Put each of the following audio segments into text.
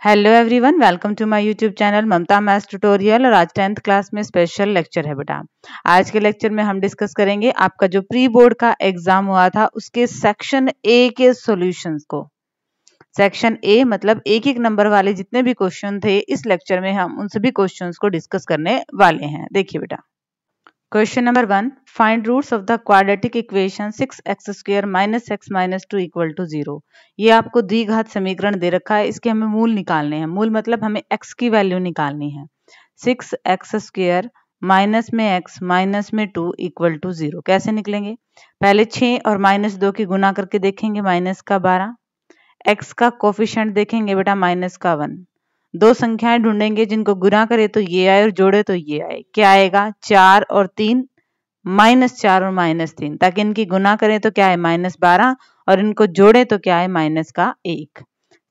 Hello everyone welcome to my YouTube channel Mamta maths tutorial और आज tenth class में special lecture है बेटा। आज के लेक्चर में हम डिस्कस करेंगे आपका जो प्री बोर्ड का एग्ज़ाम हुआ था, उसके सेक्शन ए के सॉल्यूशंस को। सेक्शन ए मतलब एक एक नंबर वाले जितने भी क्वेश्चन थे, इस लेक्चर में हम उन सभी क्वेश्चन को डिस्कस करने वाले हैं। देखिए बेटा। Question number one find roots of the quadratic equation six x square minus x minus two equal to zero ये आपको द्विघात समीकरण दे रखा है, इसके हमें मूल निकालने हैं। मूल मतलब हमें एक्स की वैल्यू निकालनी है। सिक्स एक्स स्क्र माइनस में एक्स माइनस में टू इक्वल टू ज़ीरो कैसे निकलेंगे? पहले छह और माइनस दो की गुना करके देखेंगे माइनस का बारह। एक्स का कोफिशेंट देखेंगे बेटा माइनस का वन दो संख्याएँ ढूंढेंगे जिनको गुना करे तो ये आए और जोड़े तो ये आए। क्या आएगा? चार और तीन, माइनस चार और माइनस तीन। ताकि इनकी गुना करें तो क्या है माइनस बारह, और इनको जोड़े तो क्या है माइनस का एक।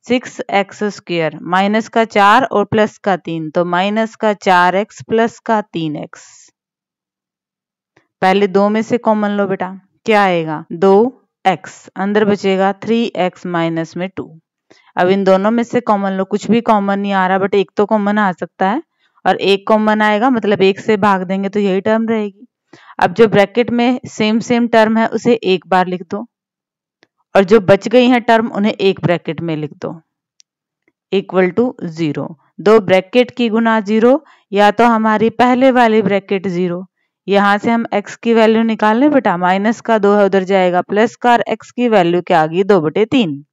सिक्स एक्स स्क्र माइनस का चार और प्लस का तीन। तो माइनस का चार एक्स प्लस का तीन एक्स। पहले दो में से कॉमन लो बेटा। क्या आएगा? दो एक्स। अंदर बचेगा थ्री एक्स माइनस में टू। अब इन दोनों में से कॉमन लो, कुछ भी कॉमन नहीं आ रहा बट एक तो कॉमन आ सकता है, और एक कॉमन आएगा मतलब एक से भाग देंगे तो यही टर्म रहेगी। अब जो ब्रैकेट में सेम सेम टर्म है, उसे एक बार लिख दो, और जो बच गई है टर्म उन्हें एक ब्रैकेट में लिख दो। इक्वल टू ज़ीरो दो ब्रैकेट की गुना ज़ीरो या तो हमारी पहले वाली ब्रैकेट ज़ीरो यहाँ से हम x की वैल्यू निकाल लें बेटा माइनस का दो है, उधर जाएगा प्लस का और x की वैल्यू क्या आ गई दो बटे तीन।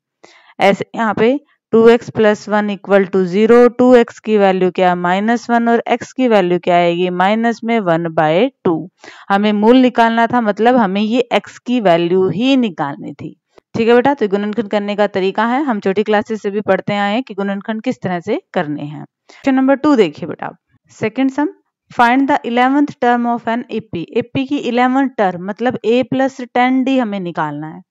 ऐसे यहाँ पे two x plus one equal to zero two की वैल्यू क्या है? माइनस वन और एक्स की वैल्यू क्या आएगी माइनस में वन बाय टू हमें मूल निकालना था मतलब हमें ये एक्स की वैल्यू ही निकालनी थी। ठीक है बेटा? तो गुणनखंड करने का तरीका है। हम छोटी क्लासेस से भी पढ़ते आए हैं कि गुणनखंड किस तरह से करने हैं। क्वेश्चन नंबर टू देखिए बेटा। Second sum find the eleventh term of an AP AP की इलेवंथ टर्म मतलब ए प्लस टेन डी हमें निकालना है।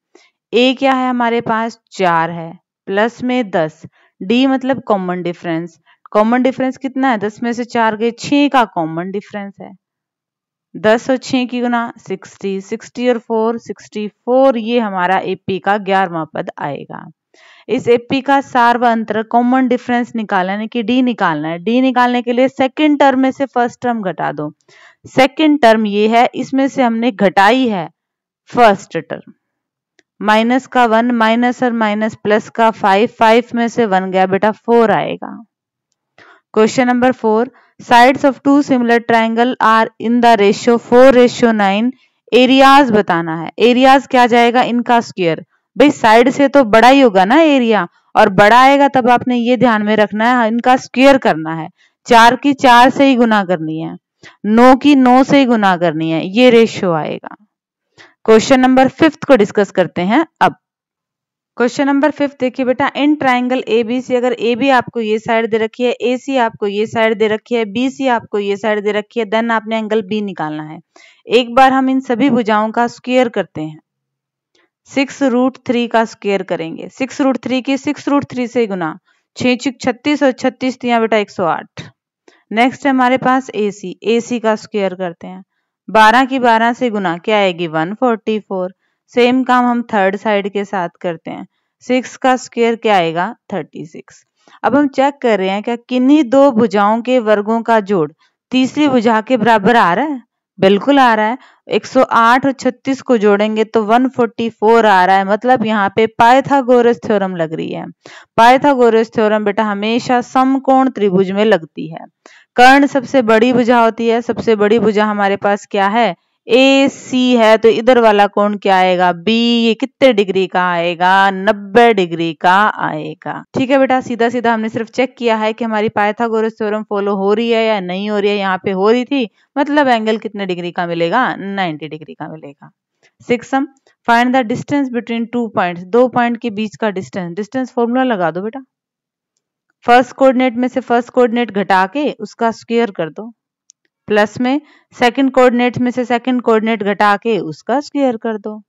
ए क्या है हमारे पास? चार है। प्लस में दस, डी मतलब कॉमन डिफरेंस कॉमन डिफरेंस कितना है? दस में से चार गए छ का कॉमन डिफरेंस है। दस और छ की गुना सिक्सटी सिक्सटी और फोर सिक्सटी फोर ये हमारा एपी का ग्यारहवा पद आएगा। इस एपी का सार्व अंतर कॉमन डिफरेंस निकालना यानी कि डी निकालना है। डी निकालने के लिए सेकंड टर्म में से फ़र्स्ट टर्म घटा दो। सेकंड टर्म ये है, इसमें से हमने घटाई है फ़र्स्ट टर्म माइनस का वन माइनस और माइनस प्लस का फाइव फाइव में से वन गया बेटा, फोर आएगा। Question number four, sides of two similar triangle are in the ratio four, ratio nine, areas बताना है। एरियाज़ क्या जाएगा? इनका स्क्वायर। भाई, साइड से तो बड़ा ही होगा ना एरिया, और बड़ा आएगा तब आपने ये ध्यान में रखना है, इनका स्क्वायर करना है। चार की चार से ही गुना करनी है, नौ की नौ से ही गुना करनी है, ये रेशियो आएगा। क्वेश्चन नंबर फिफ्थ को डिस्कस करते हैं अब। क्वेश्चन नंबर फिफ्थ देखिए बेटा, इन ट्राइंगल ए, बी, सी, अगर ए, बी आपको ये साइड दे रखी है, ए, सी आपको ये साइड दे रखी है, बी, सी आपको ये साइड दे रखी है, देन आपने एंगल बी निकालना है। एक बार हम इन सभी भुजाओं का स्क्वेयर करते हैं। सिक्स रूट थ्री का स्क्वेयर करेंगे। सिक्स रूट थ्री की, सिक्स रूट थ्री से गुना। छह छिक छत्तीस और छत्तीस बेटा एक सौ आठ। नेक्स्ट है हमारे पास ए, सी। ए, सी का स्क्वेयर करते हैं। बारह की बारह से गुना क्या आएगी? वन फोर्टी फोर सेम काम हम थर्ड साइड के साथ करते हैं। सिक्स का स्क्वेयर क्या आएगा? थर्टी सिक्स अब हम चेक कर रहे हैं क्या किन्हीं दो भुजाओं के वर्गों का जोड़ तीसरी भुजा के बराबर आ रहा है? बिल्कुल आ रहा है। 108 और 36 को जोड़ेंगे तो 144 आ रहा है। मतलब यहाँ पे पाइथागोरस थ्योरम लग रही है। पाइथागोरस थ्योरम बेटा हमेशा समकोण त्रिभुज में लगती है। कर्ण सबसे बड़ी भुजा होती है, सबसे बड़ी भुजा हमारे पास क्या है? ए सी है तो इधर वाला कोण क्या आएगा? बी ये कितने डिग्री का आएगा? नब्बे डिग्री का आएगा। ठीक है बेटा सीधा सीधा हमने सिर्फ़ चेक किया है कि हमारी पाइथागोरस थ्योरम फॉलो हो रही है या नहीं हो रही है, यहाँ पे हो रही थी। मतलब एंगल कितने डिग्री का मिलेगा? 90 डिग्री का मिलेगा। सिक्सम find the distance between two point दो पॉइंट के बीच का डिस्टेंस डिस्टेंस फॉर्मूला लगा दो बेटा। फ़र्स्ट कोऑर्डिनेट में से फ़र्स्ट कोऑर्डिनेट घटा के उसका स्क्वायर कर दो। प्लस में सेकंड कोऑर्डिनेट में से सेकंड कोऑर्डिनेट घटा के उसका स्क्वायर कर दो।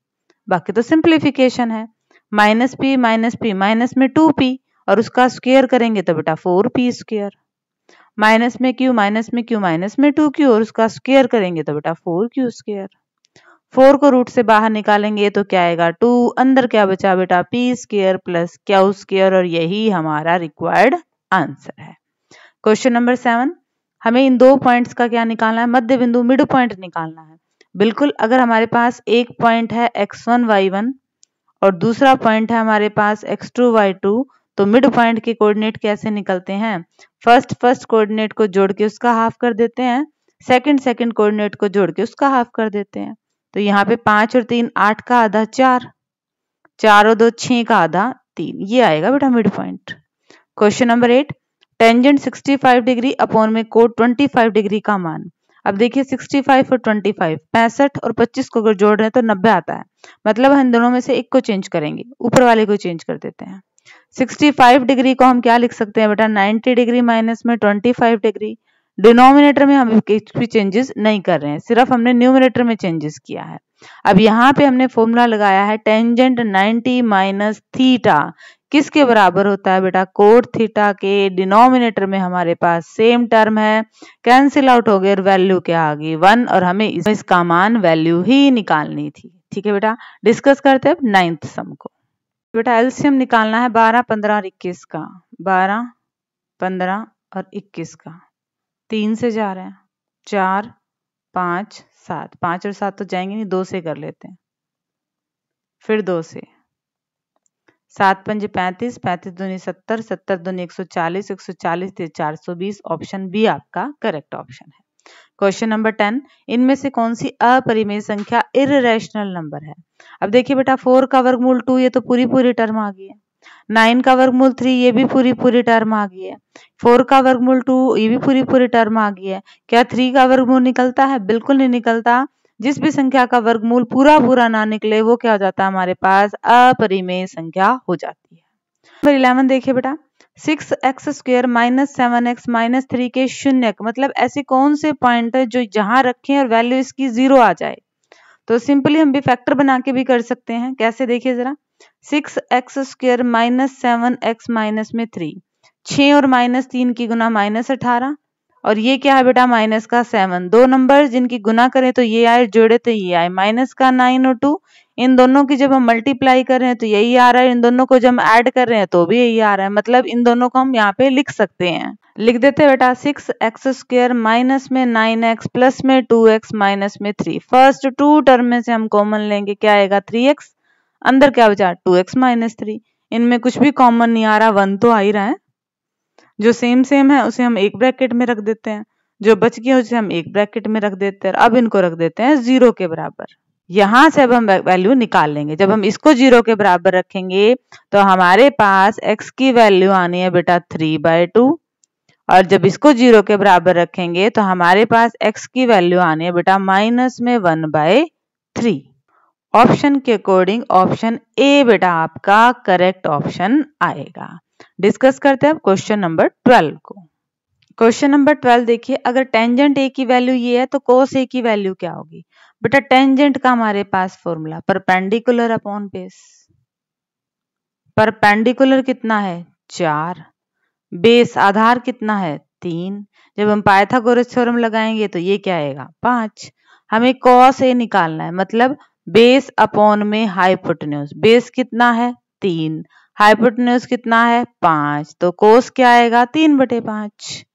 बाकी तो सिंप्लीफिकेशन है। Minus P minus P minus में टू पी और उसका स्क्वायर करेंगे तो बेटा फोर पी स्क्वायर माइनस में क्यू माइनस में क्यू माइनस में टू क्यू और उसका स्क्वायर करेंगे तो बेटा फोर क्यू स्क्वायर फोर को रूट से बाहर निकालेंगे तो क्या आएगा? टू अंदर क्या बचा बेटा? P square plus Q square और यही हमारा रिक्वायर्ड आंसर है। क्वेश्चन नंबर सेवन, हमें इन दो पॉइंट्स का क्या निकालना है? मध्य बिंदु मिड पॉइंट निकालना है। बिल्कुल, अगर हमारे पास एक पॉइंट है एक्स वन वाई वन और दूसरा पॉइंट है हमारे पास एक्स टू वाई टू तो मिड पॉइंट के कोऑर्डिनेट कैसे निकलते हैं? फ़र्स्ट फ़र्स्ट कोऑर्डिनेट को जोड़ के उसका हाफ़ कर देते हैं। सेकंड सेकंड कोऑर्डिनेट को जोड़ के उसका हाफ़ कर देते हैं। तो यहाँ पे पाँच और तीन, आठ का आधा चार चार और दो छह का आधा तीन, ये आएगा बेटा mid point. Question number eight tangent 65 degree upon में कोड 25 डिग्री का मान। अब देखिए 65 और 25 पैंसठ और 25 को अगर जोड़ रहे हैं तो 90 आता है। मतलब हम दोनों में से एक को चेंज करेंगे, ऊपर वाले को चेंज कर देते हैं। 65 डिग्री को हम क्या लिख सकते हैं बेटा? 90 डिग्री माइनस में 25 डिग्री डिनोमिनेटर में हम भी चेंजेस नहीं कर रहे हैं, सिर्फ़ हमने न्यूमिनेटर में चेंजेस किया है। अब यहाँ पे हमने फॉर्मूला लगाया है टेंजेंट 90 माइनस थीटा किसके बराबर होता है बेटा? कोट थीटा के डिनोमिनेटर में हमारे पास सेम टर्म है। कैंसिल आउट हो गए वैल्यू क्या आ गई वन और हमें इस, इसका मान वैल्यू ही निकालनी थी। ठीक है बेटा? डिस्कस करते हैं नाइन्थ सम को। बेटा एल्सियम निकालना है बारह पंद्रह और इक्कीस का। बारह पंद्रह और इक्कीस का। तीन से जा रहे हैं। चार पाँच सात। पाँच और सात तो जाएँगे नहीं दो से कर लेते हैं। फिर दो से। सात पंज पैंतीस पैंतीस दूनी सत्तर सत्तर दूनी एक सौ चालीस, एक सौ चालीस चार सौ बीस, ऑप्शन बी आपका करेक्ट ऑप्शन है। क्वेश्चन नंबर टेन, इनमें से कौन सी अपरिमेय संख्या इरेशनल नंबर है? अब देखिए बेटा फोर का वर्गमूल टू ये तो पूरी पूरी टर्म आ गई है। नाइन का वर्गमूल थ्री ये भी पूरी पूरी टर्म आ गई है। फोर का वर्गमूल टू ये भी पूरी पूरी टर्म आ गई है। क्या थ्री का वर्गमूल निकलता है? बिल्कुल नहीं निकलता। जिस भी संख्या का वर्गमूल पूरा पूरा ना निकले, वो क्या हो जाता है हमारे पास? अपरिमेय संख्या हो जाती है। नंबर इलेवन देखिए बेटा। Six X square minus seven X minus three के शून्य मतलब ऐसे कौन से पॉइंट है जो जहाँ रखें और वैल्यू इसकी ज़ीरो आ जाए? तो सिंपली हम भी फैक्टर बना के भी कर सकते हैं। कैसे देखिए जरा। Six X square minus seven X minus में थ्री, छ और माइनस तीन की गुना माइनस अठारह और ये क्या है बेटा? माइनस का सेवन। दो नंबर जिनकी गुना करें तो ये आए, जोड़े तो ये आए। माइनस का नाइन और टू, इन दोनों की जब हम मल्टीप्लाई कर रहे हैं तो यही आ रहा है। इन दोनों को जब हम ऐड कर रहे हैं तो भी यही आ रहा है। मतलब इन दोनों को हम यहाँ पे लिख सकते हैं। लिख देते हैं बेटा सिक्स एक्स स्क्र माइनस में नाइन एक्स प्लस में टू एक्स माइनस में थ्री फ़र्स्ट टू टर्म में से हम कॉमन लेंगे, क्या आएगा? थ्री एक्स अंदर क्या बचा? टू एक्स माइनस थ्री इनमें कुछ भी कॉमन नहीं आ रहा। वन तो आ ही रहा है। जो सेम सेम है, उसे हम एक ब्रैकेट में रख देते हैं। जो बच गया, उसे हम एक ब्रैकेट में रख देते हैं अब इनको रख देते हैं ज़ीरो के बराबर। यहाँ से अब हम वैल्यू निकाल लेंगे। जब हम इसको ज़ीरो के बराबर रखेंगे तो हमारे पास एक्स की वैल्यू आनी है बेटा थ्री बाय टू और जब इसको ज़ीरो के बराबर रखेंगे तो हमारे पास एक्स की वैल्यू आनी है बेटा माइनस में वन बाय थ्री ऑप्शन के अकॉर्डिंग ऑप्शन ए बेटा आपका करेक्ट ऑप्शन आएगा। डिस्कस करते हैं क्वेश्चन नंबर ट्वेल्व को। क्वेश्चन नंबर ट्वेल्व देखिए, अगर टेंजेंट ए की वैल्यू ये है तो कोस ए की वैल्यू क्या होगी? बेटा टेंजेंट का हमारे पास formula perpendicular upon base perpendicular कितना है? चार। बेस आधार कितना है? तीन। जब हम पाइथागोरस थ्योरम लगाएँगे तो ये क्या आएगा? पाँच। हमें कॉस ए निकालना है मतलब बेस अपॉन में हाइपोटेन्यूज बेस कितना है? तीन। हाइपोटेन्यूज कितना है? पाँच। तो कोस क्या आएगा? तीन बटे पाँच।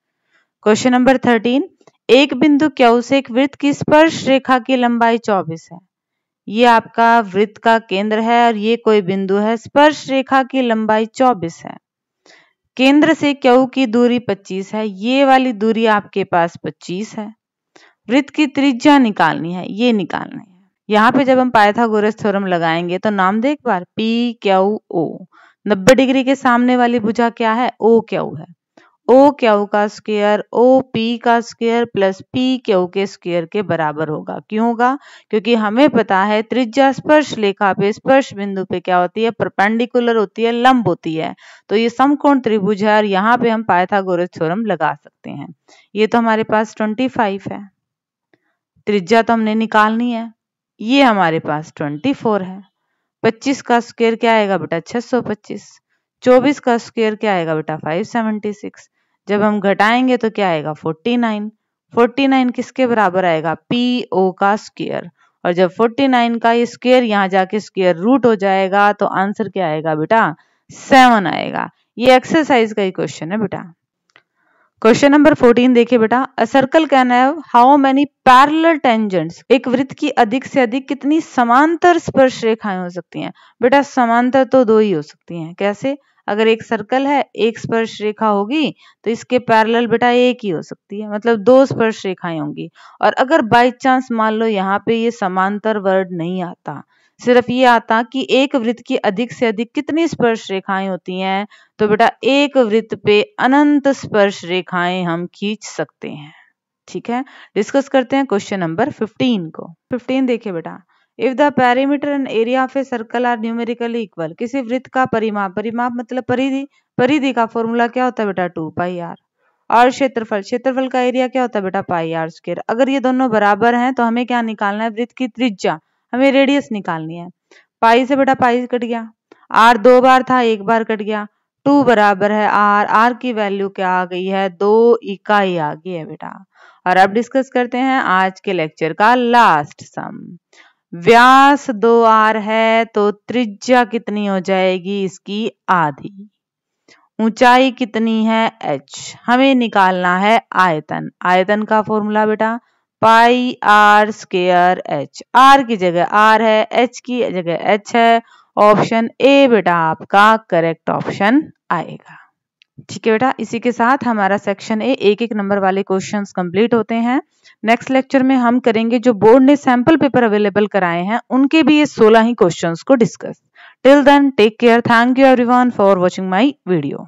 क्वेश्चन नंबर थर्टीन एक बिंदु क्यू से एक वृत्त की स्पर्श रेखा की लंबाई चौबीस है। ये आपका वृत्त का केंद्र है और ये कोई बिंदु है, स्पर्श रेखा की लंबाई चौबीस है। केंद्र से क्यू की दूरी 25 है। ये वाली दूरी आपके पास 25 है। वृत्त की त्रिज्या निकालनी है, ये निकालनी है। यहाँ पे जब हम पाइथागोरस थ्योरम लगाएँगे तो नाम दे एक बार, पी क्यू ओ। नब्बे डिग्री के सामने वाली भुजा क्या है? ओ क्यू है। ओ क्यू का स्क्वायर ओ पी का स्क्वायर प्लस पी क्यू के स्क्वायर के बराबर होगा। क्यों होगा? क्योंकि हमें पता है त्रिज्या स्पर्श लेखा पे स्पर्श बिंदु पे क्या होती है? परपेंडिकुलर होती है, लंब होती है। तो ये समकोण त्रिभुज है और यहाँ पे हम पाइथागोरस थ्योरम लगा सकते हैं। ये तो हमारे पास ट्वेंटी फाइव है। त्रिज्या तो हमने निकालनी है। ये हमारे पास ट्वेंटी फोर है। पच्चीस का स्क्वेयर क्या आएगा बेटा? छह सौ पच्चीस। चौबीस का स्क्वेयर क्या आएगा बेटा? फाइव सेवेंटी सिक्स जब हम घटाएँगे तो क्या आएगा? फोर्टी नाइन फोर्टी नाइन किसके बराबर आएगा? पी ओ का स्क्वेयर और जब फोर्टी नाइन का ये स्क्वेयर यहाँ जाके स्क्वेयर रूट हो जाएगा तो आंसर क्या आएगा बेटा? सेवन आएगा। ये एक्सरसाइज का ही क्वेश्चन है बेटा। क्वेश्चन नंबर 14 देखिए बेटा। A circle can have how many parallel tangents एक वृत्त की अधिक से अधिक कितनी समांतर स्पर्श रेखाएँ हो सकती हैं? बेटा, समांतर तो दो ही हो सकती हैं। कैसे? अगर एक सर्कल है, एक स्पर्श रेखा होगी तो इसके पैरेलल बेटा एक ही हो सकती है? मतलब दो स्पर्श रेखाएँ होंगी। और अगर बाई चांस मान लो यहाँ पे ये समांतर वर्ड नहीं आता, सिर्फ़ ये आता कि एक वृत्त की अधिक से अधिक कितनी स्पर्श रेखाएँ होती हैं तो बेटा एक वृत्त पे अनंत स्पर्श रेखाएँ हम खींच सकते हैं। ठीक है? डिस्कस करते हैं क्वेश्चन नंबर 15 को। 15 देखिए बेटा। If the perimeter and area of a circle are numerically equal किसी वृत्त का परिमाप परिमाप मतलब परिधि परिधि का फॉर्मूला क्या होता है बेटा? टू पाई आर और क्षेत्रफल क्षेत्रफल का एरिया क्या होता है बेटा? पाई आर स्क्र अगर ये दोनों बराबर हैं तो हमें क्या निकालना है? वृत्त की त्रिज्या। हमें रेडियस निकालनी है। पाई से बेटा पाई कट गया। आर दो बार था, एक बार कट गया। टू बराबर है आर आर की वैल्यू क्या आ गई है? दो इकाई आ गई है बेटा। और अब डिस्कस करते हैं आज के लेक्चर का लास्ट सम व्यास दो आर है तो त्रिज्या कितनी हो जाएगी इसकी आधी। ऊंचाई कितनी है? एच हमें निकालना है आयतन। आयतन का फॉर्मूला बेटा? Pi R square H R की जगह आर है एच की जगह एच है। ऑप्शन ए बेटा आपका करेक्ट ऑप्शन आएगा। ठीक है बेटा? इसी के साथ हमारा सेक्शन ए एक एक नंबर वाले क्वेश्चंस कंप्लीट होते हैं। नेक्स्ट लेक्चर में हम करेंगे जो बोर्ड ने सैंपल पेपर अवेलेबल कराए हैं, उनके भी ये 16 ही क्वेश्चंस को discuss till then take care thank you everyone for watching my video